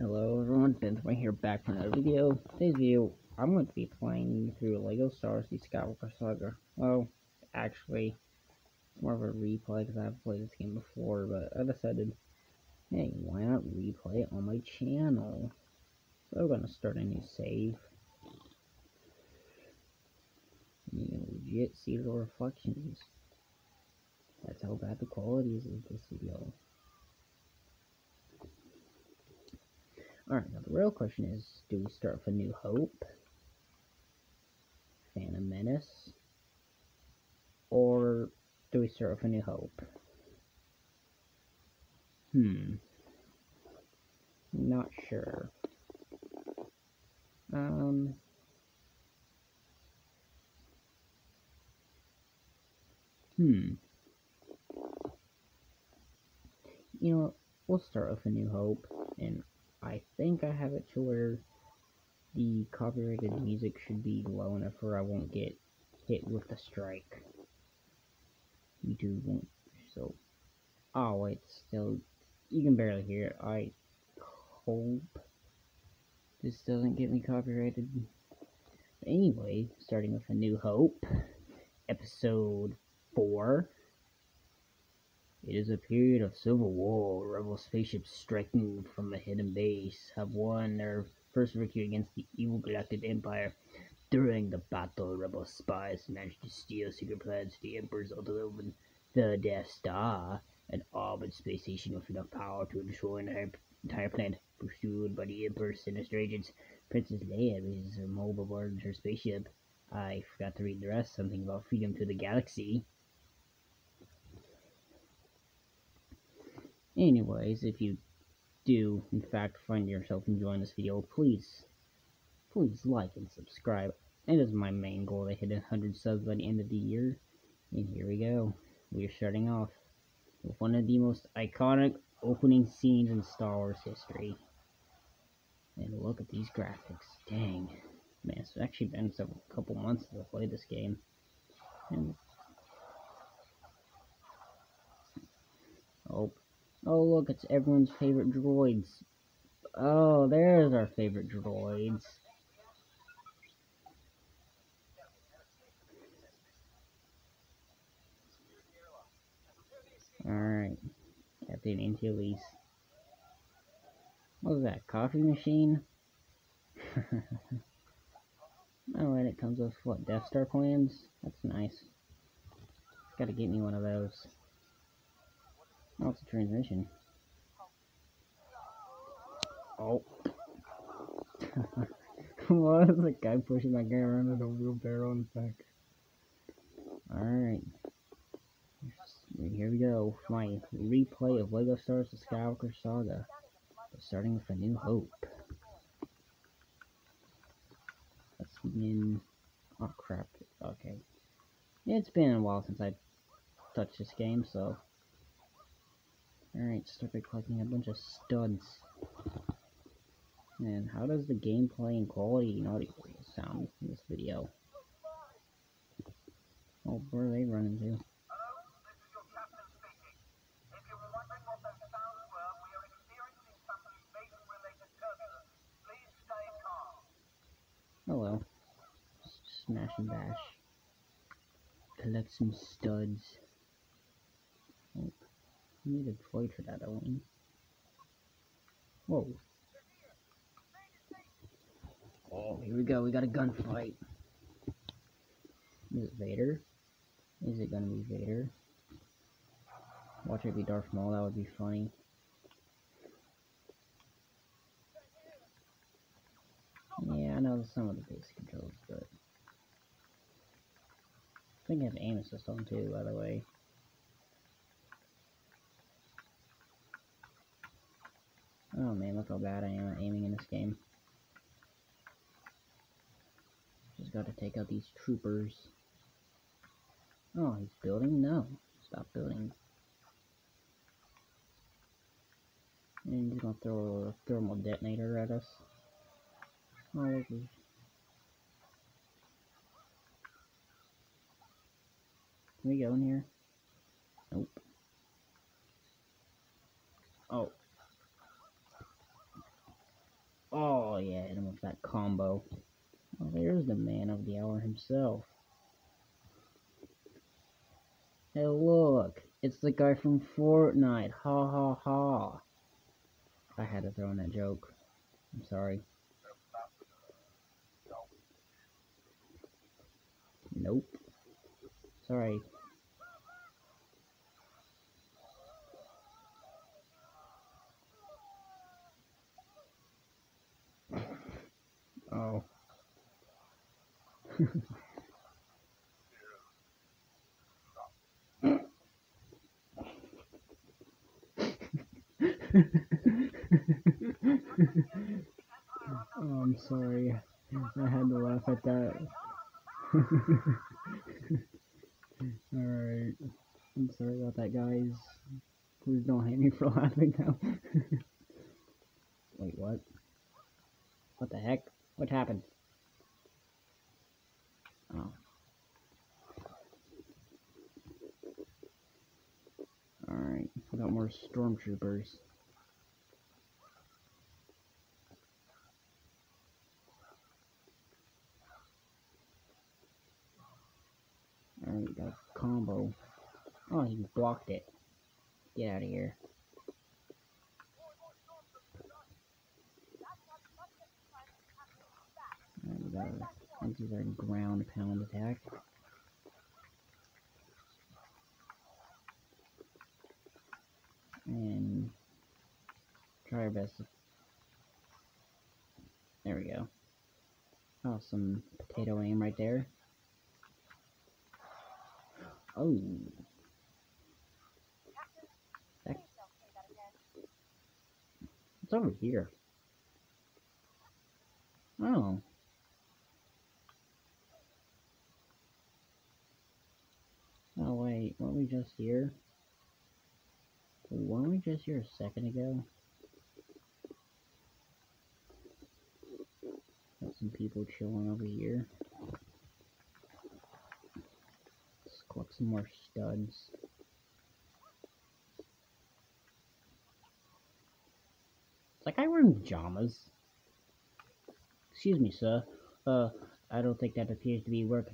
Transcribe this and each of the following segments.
Hello everyone, Benjamin here back for another video. Today's video, I'm going to be playing through LEGO Star Wars The Skywalker Saga. Well, actually, it's more of a replay because I've played this game before, but I decided, hey, why not replay it on my channel? So I'm going to start a new save. You can legit see the reflections. That's how bad the quality is of this video. Alright, now the real question is, do we start with A New Hope? Phantom Menace? Or do we start with A New Hope? Hmm. Not sure. Um... Hmm. You know, we'll start with A New Hope, and I think I have it to where the copyrighted music should be low enough where I won't get hit with the strike. YouTube won't, so, oh wait, still, you can barely hear it. I hope this doesn't get me copyrighted. Anyway, starting with A New Hope, episode 4. It is a period of civil war. Rebel spaceships striking from a hidden base have won their first victory against the evil Galactic Empire. During the battle, rebel spies managed to steal secret plans to the Emperor's ultimate the Death Star, an orbited space station with enough power to destroy an entire planet. Pursued by the Emperor's sinister agents, Princess Leia raises her mobile board her spaceship. I forgot to read the rest, something about freedom to the galaxy. Anyways, if you do, in fact, find yourself enjoying this video, please, please like and subscribe. It is my main goal to hit 100 subs by the end of the year. And here we go. We are starting off with one of the most iconic opening scenes in Star Wars history. And look at these graphics. Dang. Man, it's actually been a couple months since I played this game. And oh, Oh, look, it's everyone's favorite droids. Oh, there's our favorite droids. Alright. Captain Antilles. What was that, coffee machine? oh, and it comes with, what, Death Star plans? That's nice. Gotta get me one of those. Oh, it's a transmission. Oh. What is the guy pushing my guy around with a wheelbarrow in the back? Alright. Here we go. My replay of LEGO Star Wars The Skywalker Saga. Starting with A New Hope. Let's begin. Oh crap. Okay. It's been a while since I touched this game, so Alright, start by collecting a bunch of studs. And how does the gameplay and quality audio sound in this video? Oh, where are they running to? Oh, Hello. Smash and bash. Collect some studs. Oh. You need a toy for that, Owen. Whoa. Oh, here we go. We got a gunfight. Is it Vader? Is it gonna be Vader? Watch it be Darth Maul. That would be funny. Yeah, I know some of the basic controls, but I think I have aim assist on too, by the way. Oh man, look how bad I am at aiming in this game. Just gotta take out these troopers. Oh, he's building? No. Stop building. And he's gonna throw a thermal detonator at us. Oh, look. Can we go in here? Nope. Oh. Oh, yeah, hit him with that combo. Oh, there's the man of the hour himself. Hey, look! It's the guy from Fortnite! Ha ha ha! I had to throw in that joke. I'm sorry. Nope. Sorry. Oh. oh, I'm sorry. I had to laugh at that. Alright. I'm sorry about that, guys. Please don't hate me for laughing now. Wait, what? What the heck? What happened? Oh. Alright, we got more stormtroopers. Got a combo. Oh, he blocked it. Get out of here. Alright, we think these are ground pound attack. And try our best there we go. Oh, some potato aim right there. Oh. It's over here. Oh. Oh wait, weren't we just here? Weren't we just here a second ago? Got some people chilling over here. Let's collect some more studs. It's like I wearing pajamas. Excuse me, sir. Uh, I don't think that appears to be work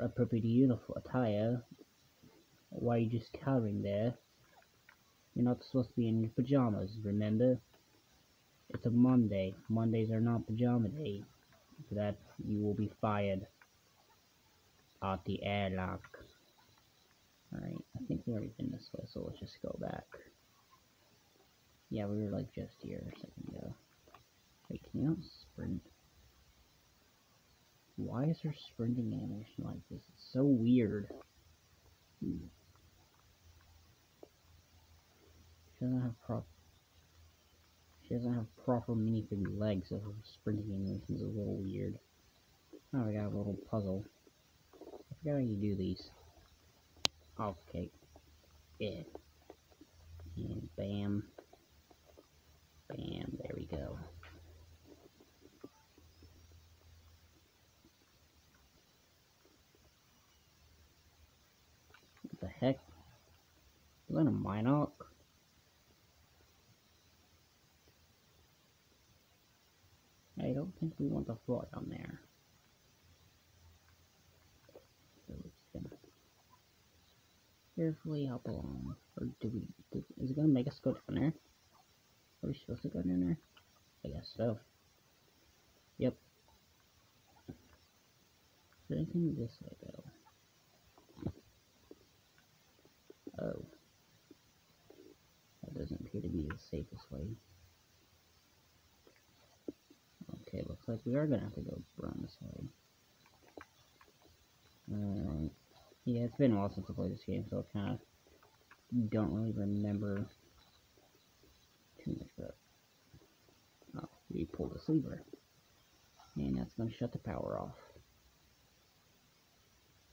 appropriate uniform attire. Why are you just cowering there? You're not supposed to be in your pajamas, remember? It's a Monday. Mondays are not pajama day. For that, you will be fired. At the airlock. Alright, I think we already been this way, so let's just go back. Yeah, we were like just here a second ago. Wait, can you not sprint? Why is her sprinting animation like this? It's so weird. Hmm. She doesn't have prop. She doesn't have proper minifig legs, so her sprinting animation is a little weird. Oh, we got a little puzzle. I forgot how you do these. Okay. Yeah. And bam. Bam. There we go. What the heck? Is that a Mynock? I don't think we want the fly on there. So we're just gonna carefully hop along. Or do we, do, is it gonna make us go down there? Are we supposed to go down there? I guess so. Yep. Is there anything this way though? Oh. That doesn't appear to be the safest way. Okay, looks like we are gonna have to go around this way. Alright. Yeah, it's been a while since I played this game, so I kinda don't really remember too much about Oh, we pulled a lever. And that's gonna shut the power off.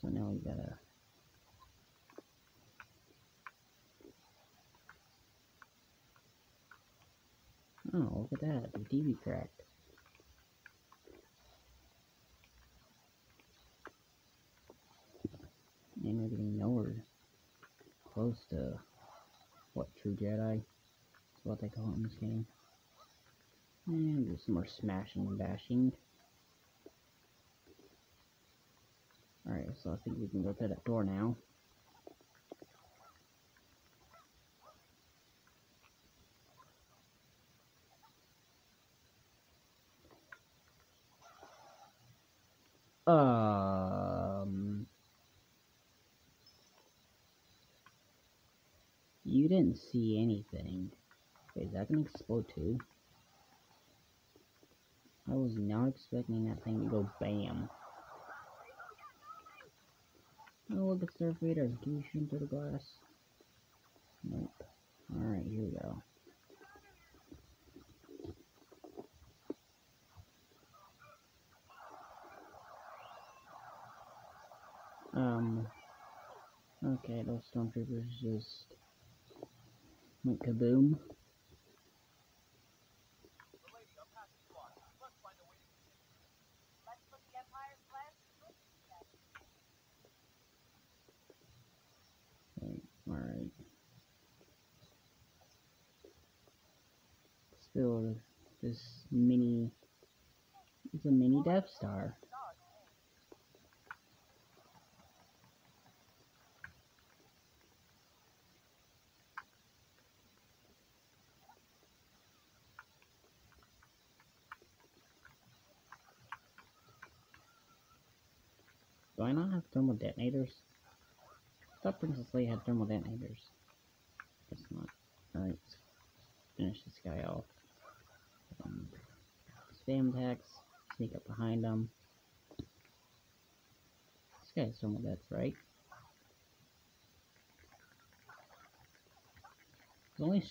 So now we gotta Oh, look at that, the TV cracked. And we're getting nowhere close to what true Jedi is what they call it in this game. Oh, and do some more smashing and bashing. Alright, so I think we can go through that door now. Um... You didn't see anything. Wait, is that gonna explode too? I was not expecting that thing to go BAM. Oh, look, it's Darth Vader. Can you shoot through the glass? Nope. Alright, here we go. Um, okay, those stormtroopers just went kaboom. Alright. Still, this mini, it's a mini Death Star. Do I not have thermal detonators? I thought Princess Leia had thermal detonators. Guess not. Alright, finish this guy off. Um, spam attacks, sneak up behind him. This guy has thermal dets, right? There's only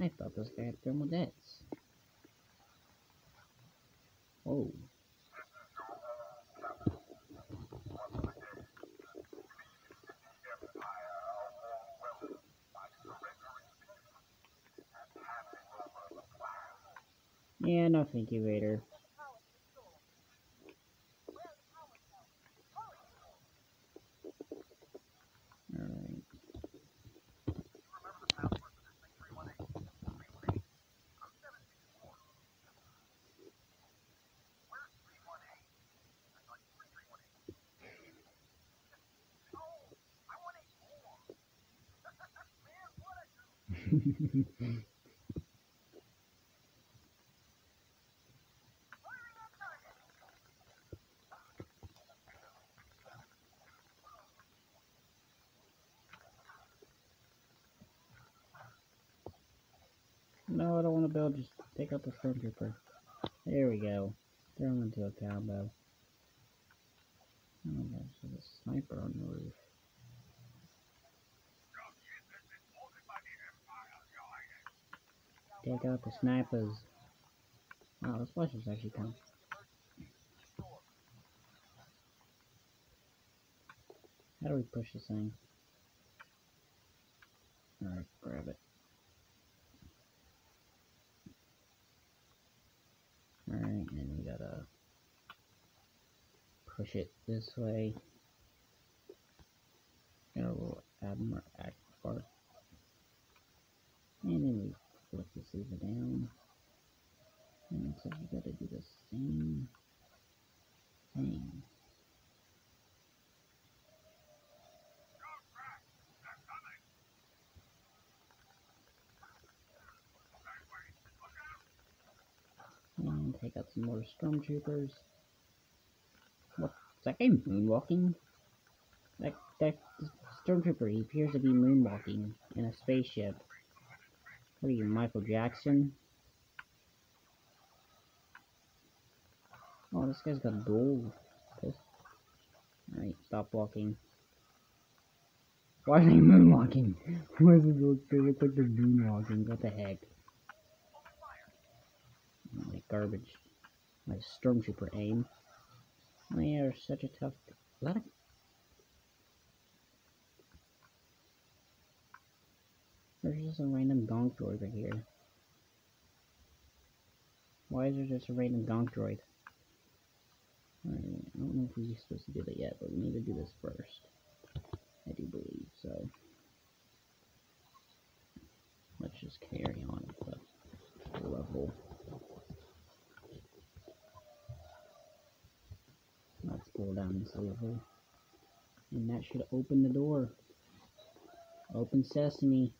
I thought this guy had thermal dets. Oh. Yeah, no thank you, Vader. Alright. no, I don't want to build, just take out the stormtrooper. There we go. Throw him into a combo. Oh my gosh, there's a sniper on the roof. Take out the snipers. Wow, this flash is actually kind How do we push this thing? Alright, grab it. Alright, and we gotta push it this way. Got a little Admiral Ackbar. And then we flip this lever down. And looks like you gotta do the same thing. And take out some more stormtroopers. That guy moonwalking? That, that stormtrooper, he appears to be moonwalking in a spaceship. What are you, Michael Jackson? Oh, this guy's got a dual. Alright, stop walking. Why are they moonwalking? Why does it look, it look like they're moonwalking? What the heck? Oh, my garbage. My stormtrooper aim. They are such a tough. Is that a There's just a random gonk droid right here. Why is there just a random gonk droid? I don't know if we're supposed to do that yet, but we need to do this first. I do believe so. Let's just carry on with the level. Go down this level. And that should open the door. Open sesame.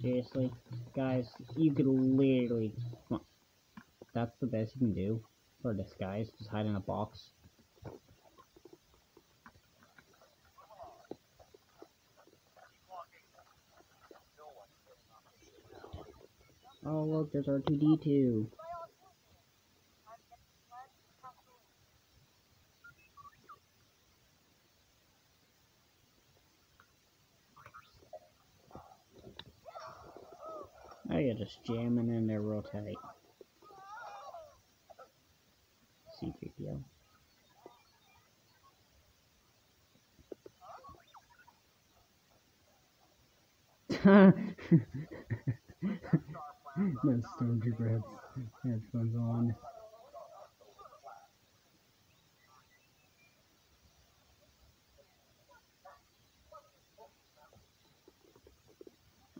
Seriously, guys, you could literally. That's the best you can do for disguise. Just hide in a box. Oh look, there's R2D2. Oh, you're just jamming in there real tight. C3PO. no stormtrooper has headphones on.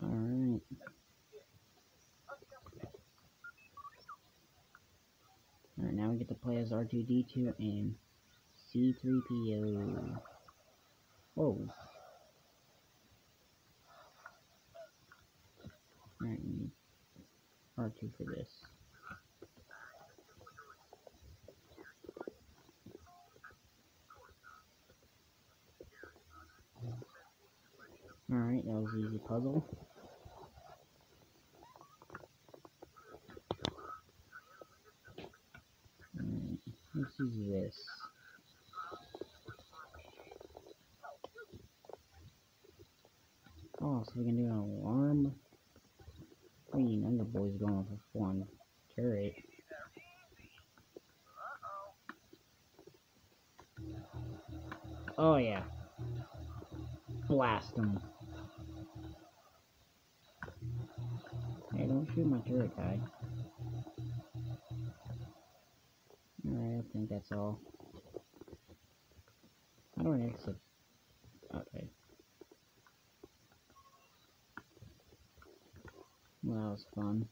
Alright. Alright, now we get to play as R2-D2 and C-3PO. Whoa. Alright, R2 for this. Alright, that was easy puzzle. Alright, let's use this. Oh, so we can do an alarm. Oh, you know your boy's going for one turret. Oh yeah. Him. Hey, don't shoot my turret guy. Alright, I think that's all. How do I exit? Okay. Well, that was fun.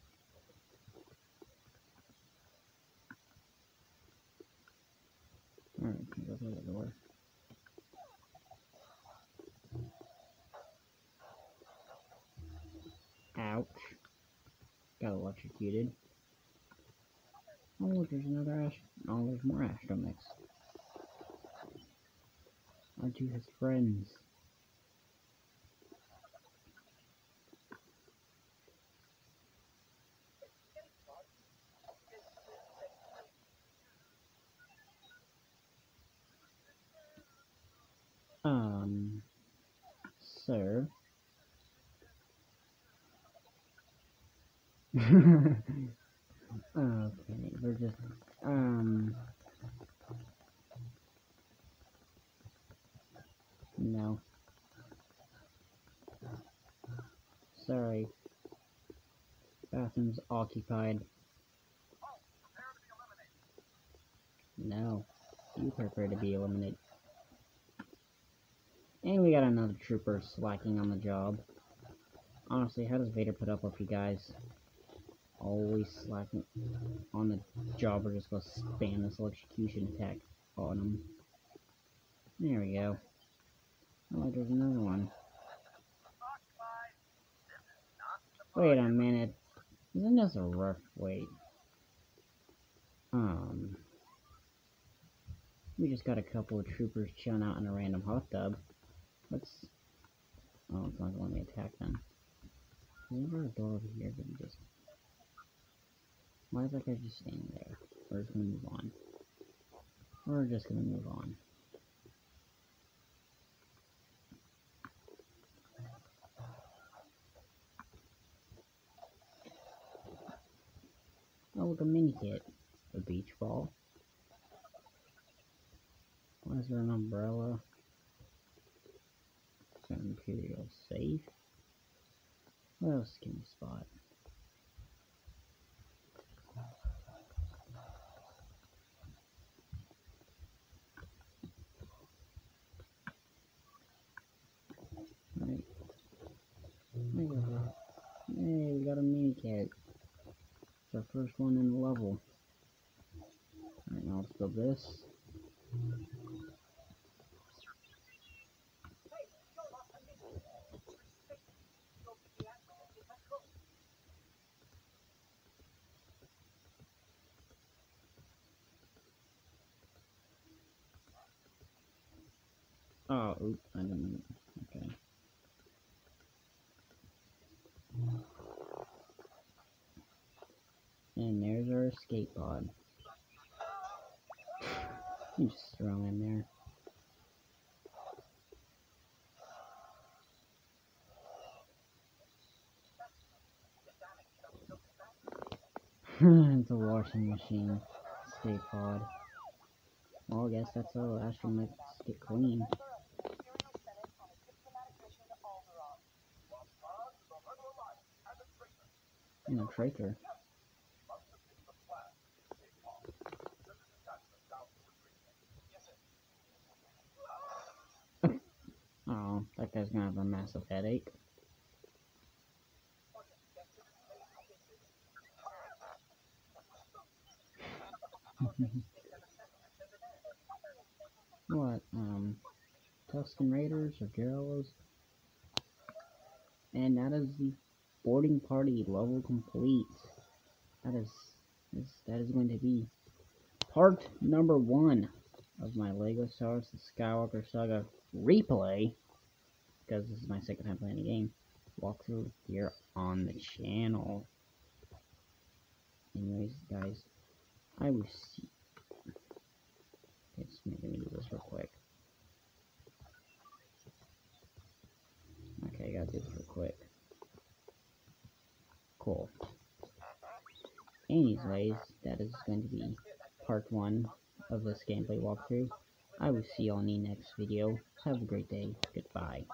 Alright, can go through the door. Ouch. Electrocuted. Oh look, there's another Ash. Oh, there's more Astromechs. R2 has friends. Um, sir. Okay, we're just, um, no. Sorry. Bathroom's occupied. No. You prefer to be eliminated. And we got another trooper slacking on the job. Honestly, how does Vader put up with you guys? Always slacking on the job or just go spam this electrocution attack on him. There we go. Oh, there's another one. Wait a minute. Isn't this a rough wait? Um... We just got a couple of troopers chilling out in a random hot tub. Let's... Oh, it's not to let me attack them. Is there a door over here that just... Why is that guy just standing there? We're just gonna move on. We're just gonna move on. Oh, look, a mini kit. A beach ball. Why is there an umbrella? It's an Imperial safe. What else can we spot? it. It's our first one in the level. Build this. Oh, I didn't. Okay. And there's our escape pod. You just throw in there. it's a washing machine. Stay pod. Well, I guess that's how astronauts get clean. And a traitor. That guy's gonna have a massive headache. what, um, Tusken Raiders or Gyarados? And that is the boarding party level complete. That is, is that is going to be part number one of my Lego Star Wars The Skywalker Saga replay, because this is my second time playing the game, walkthrough here on the channel. Anyways, guys, I will see. Let's maybe me do this real quick. Okay, I gotta do this real quick. Cool. Anyways, that is going to be part one of this gameplay walkthrough. I will see you all in the next video. Have a great day. Goodbye.